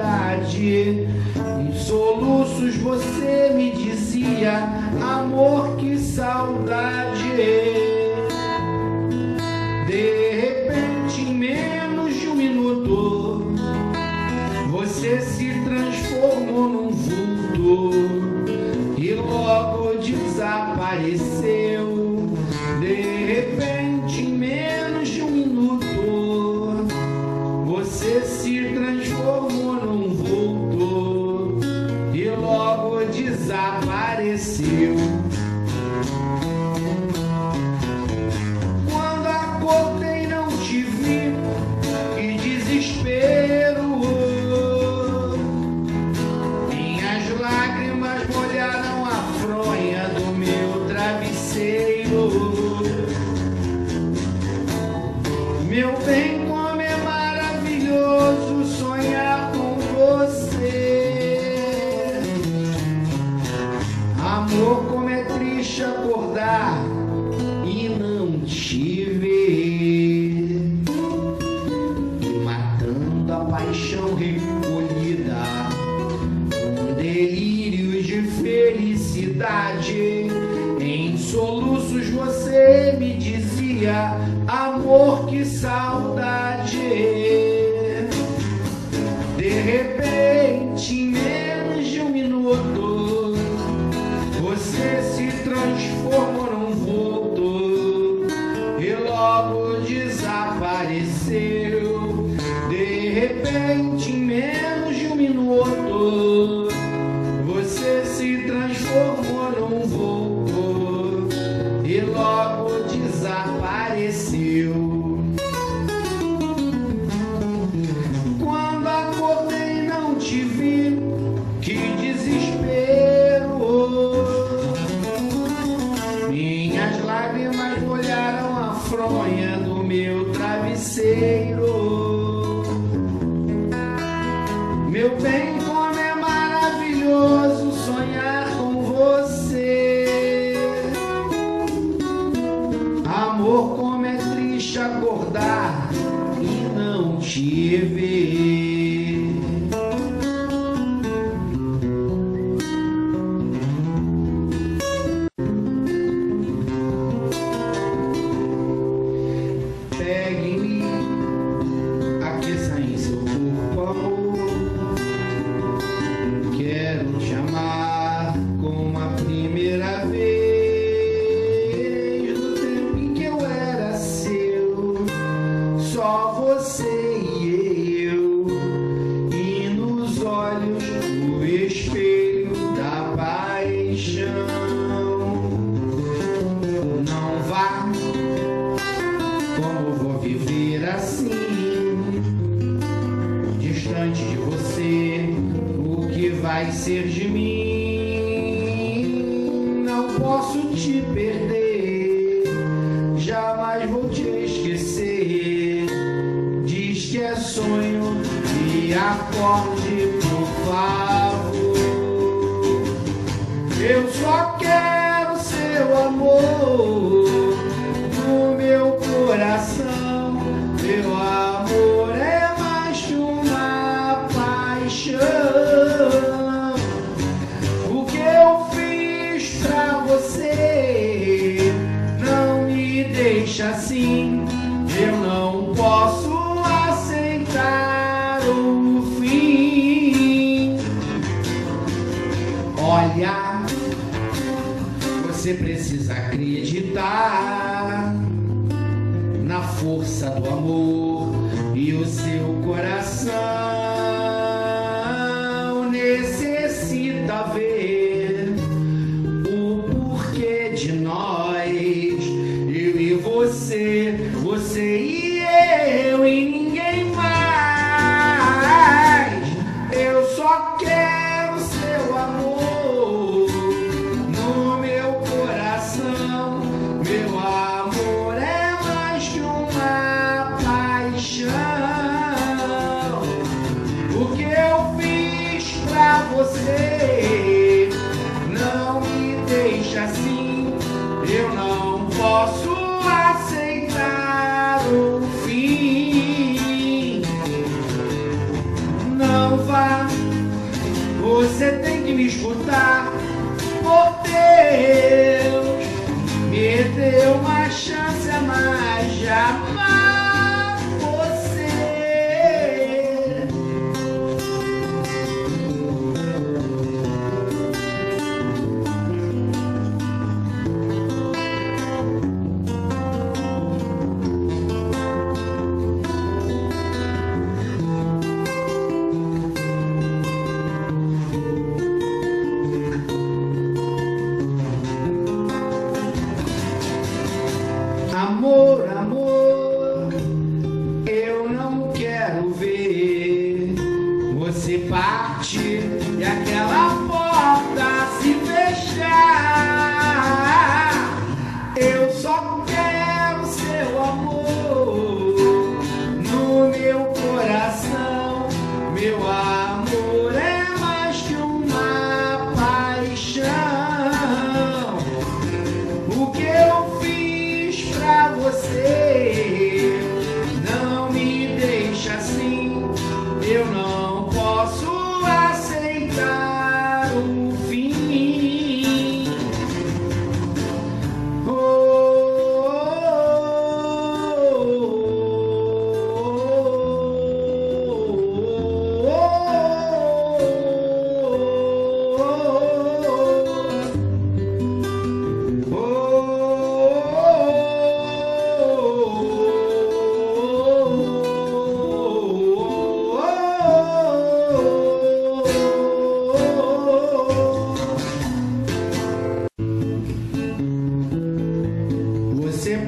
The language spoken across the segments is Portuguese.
felicidade. Em soluços você me dizia, amor, que saudade. Repente, Meu bem, como ser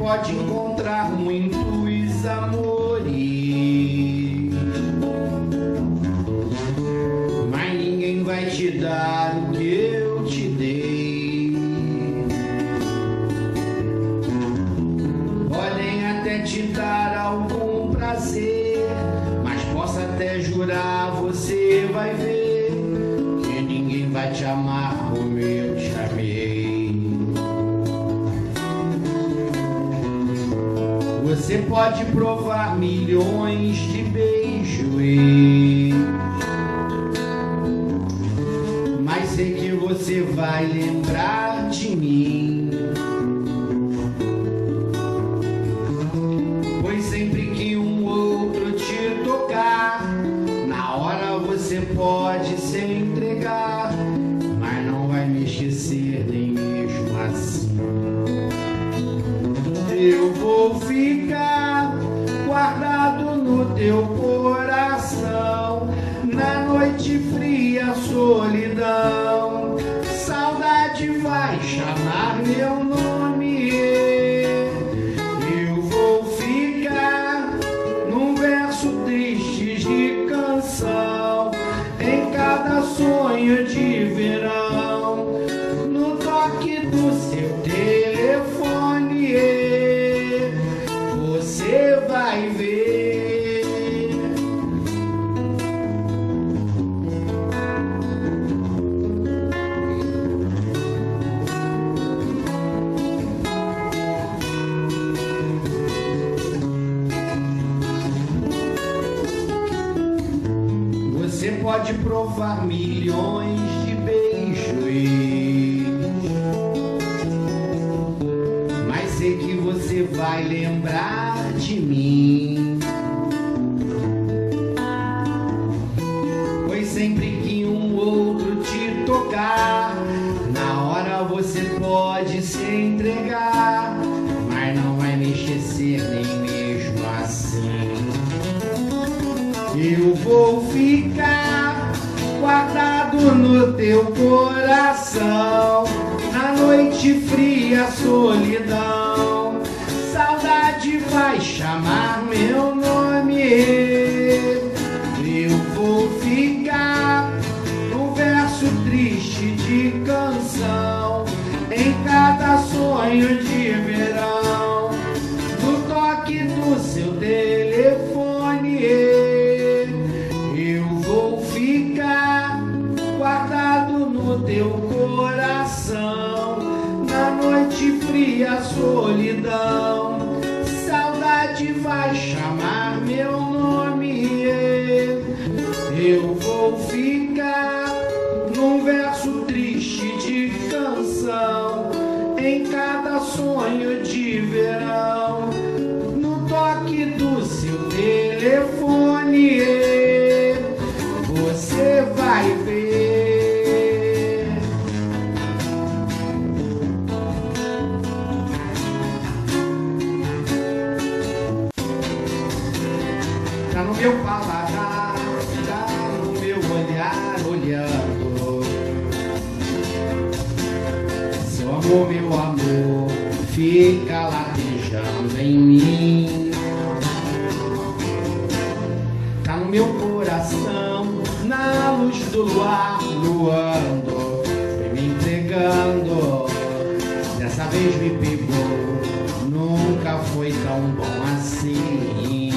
pode encontrar muitos amores. Pode provar milhões esquecer nem mesmo assim. Eu vou ficar guardado no teu coração, na noite fria, solidão. Latejando em mim. Tá no meu coração, na luz do luar, luando, foi me entregando. Dessa vez me pegou, nunca foi tão bom assim.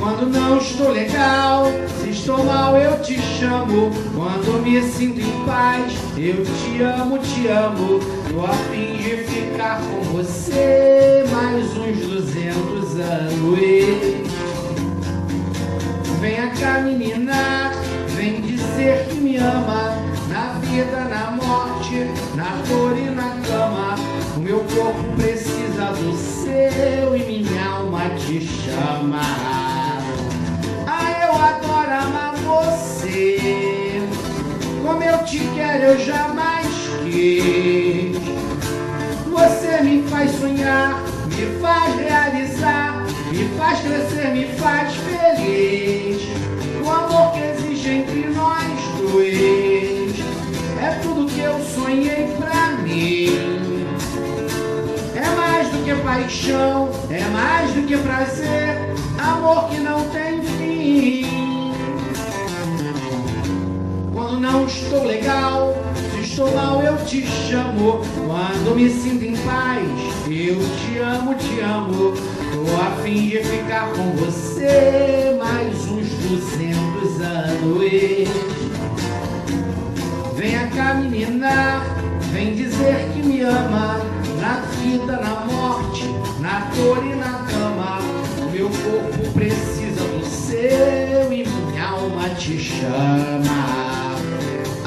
Quando não estou legal, se estou mal eu te chamo. Quando me sinto em paz, eu te amo, te amo. Tô a fim de ficar com você mais uns 200 anos. Venha cá, menina, vem dizer que me ama. Na vida, na morte, na dor e na cama. O meu corpo precisa do seu e minha alma te chama. Ah, eu adoro amar você. Como eu te quero, eu jamais quis. Faz sonhar, me faz realizar, me faz crescer, me faz feliz. O amor que existe entre nós dois é tudo que eu sonhei pra mim. É mais paixão, é mais do que prazer, amor que não tem fim. Quando não estou legal, estou mal, eu te chamo. Quando me sinto em paz, eu te amo, te amo. Tô a fim de ficar com você mais uns 200 anos. Venha cá, menina, vem dizer que me ama na vida, na morte, na dor e na cama. O meu corpo precisa do seu e minha alma te chama.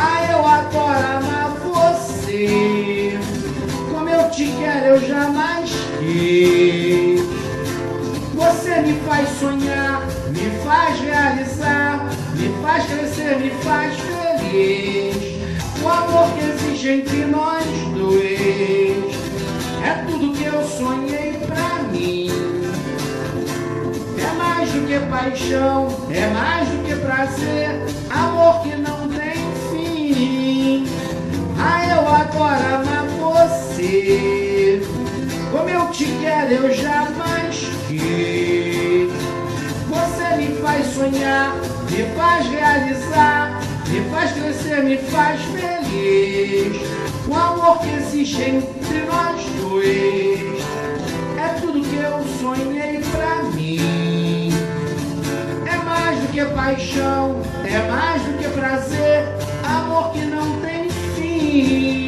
Ah, eu adoro amar você. Como eu te quero, eu jamais quis. Você me faz sonhar, me faz realizar, me faz crescer, me faz feliz. O amor que existe entre nós dois é tudo que eu sonhei pra mim. É mais do que paixão, é mais do que prazer, amor que não tem fim. Ah, eu adoro amar você. Como eu te quero, eu jamais quis. Você me faz sonhar, me faz realizar, me faz crescer, me faz feliz. O amor que existe entre nós dois é tudo que eu sonhei pra mim. É mais do que paixão, é mais do que prazer, amor que não tem fim.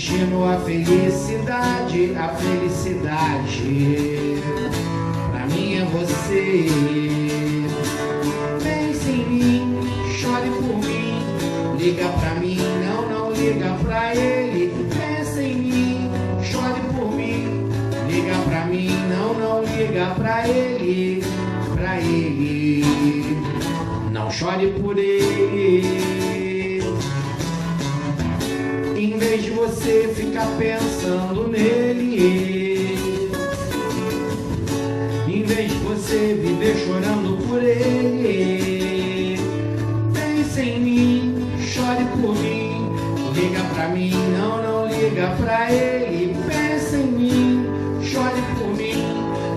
Destino à felicidade, a felicidade. Pra mim é você. Pense em mim, chore por mim, liga pra mim, não, não liga pra ele. Pense em mim, chore por mim, liga pra mim, não, não liga pra ele pra ele, não chore por ele. Você ficar pensando nele, em vez de você viver chorando por ele, pense em mim, chore por mim, liga pra mim, não, não liga pra ele, pense em mim, chore por mim,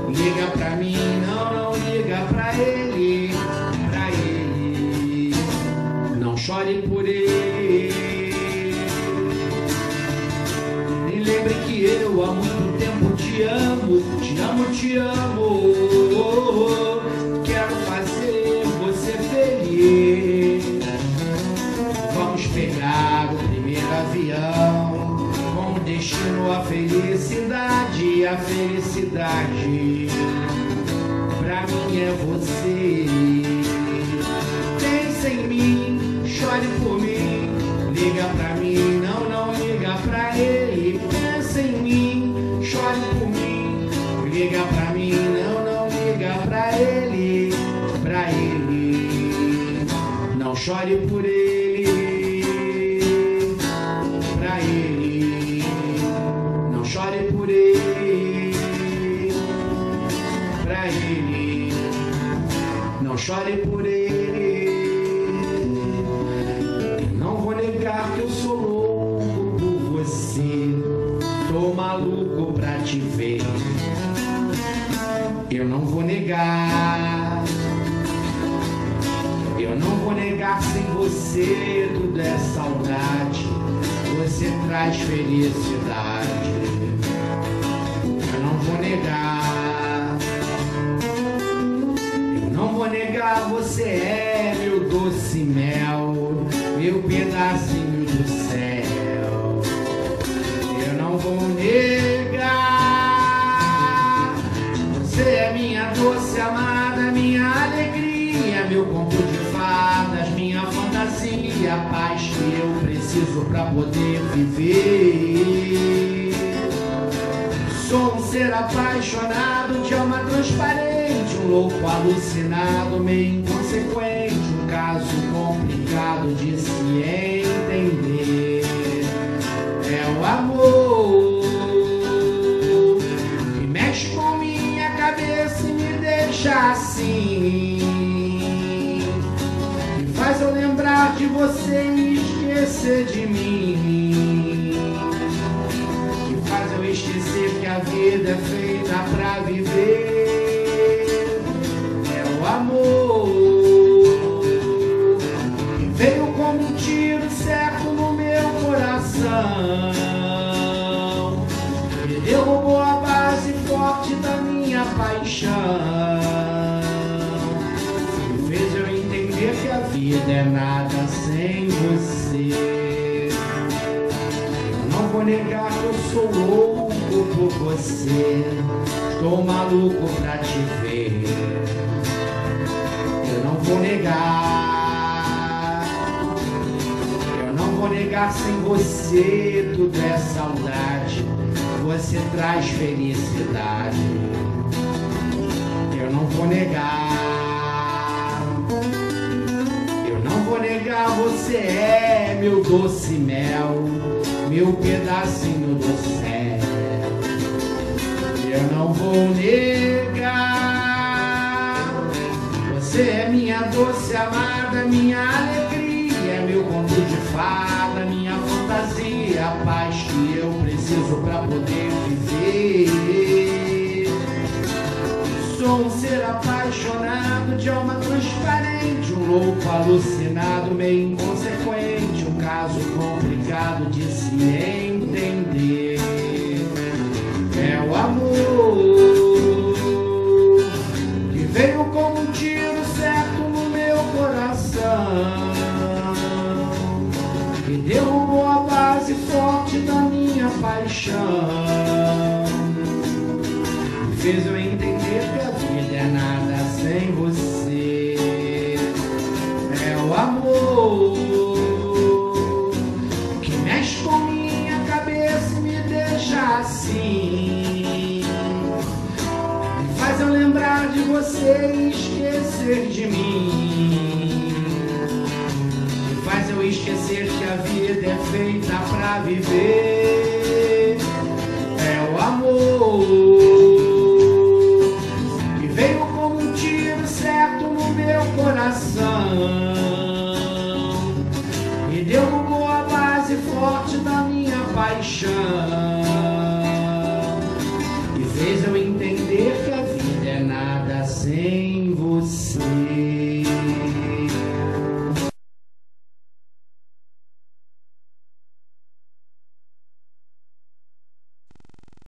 liga pra mim, não, não liga pra ele, pra ele. Não chore te amo, te amo. Quero fazer você feliz. Vamos pegar o primeiro avião com destino à felicidade, a felicidade pra mim é você. Pensa em mim, chore por mim, liga pra mim, não, chore por ele, pra ele. Não chore por ele, pra ele. Não chore por ele. Não vou negar que eu sou louco por você. Tô maluco pra te ver. Eu não vou negar. Você tudo é saudade. Você traz felicidade. Eu não vou negar. Eu não vou negar, você é meu doce mel, meu pedacinho do céu. Eu não vou negar, você é minha doce amada, pra poder viver. Sou um ser apaixonado de alma transparente, um louco alucinado, meio inconsequente, um caso complicado de se entender. É o amor que mexe com minha cabeça e me deixa assim. Que faz eu lembrar de você e esquecer de mim faz eu esquecer que a vida é feita pra viver. É o amor que veio como um tiro certo no meu coração. E derrubou a base forte da minha paixão. E fez eu entender que a vida é nada vou negar que eu sou louco por você. Estou maluco pra te ver. Eu não vou negar. Eu não vou negar sem você. Tudo é saudade. Você traz felicidade. Eu não vou negar. Eu não vou negar, você é meu doce mel meu pedacinho do céu. Eu não vou negar. Você é minha doce amada, minha alegria, meu conto de fada, minha fantasia, a paz que eu preciso para poder viver. Sou um ser apaixonado de alma transparente, um louco alucinado, meio inconsequente, um caso complicado de se entender. É o amor que veio como um tiro certo no meu coração e derrubou a base forte da minha paixão. Fez eu assim. E faz eu lembrar de você e esquecer de mim. E faz eu esquecer que a vida é feita pra viver.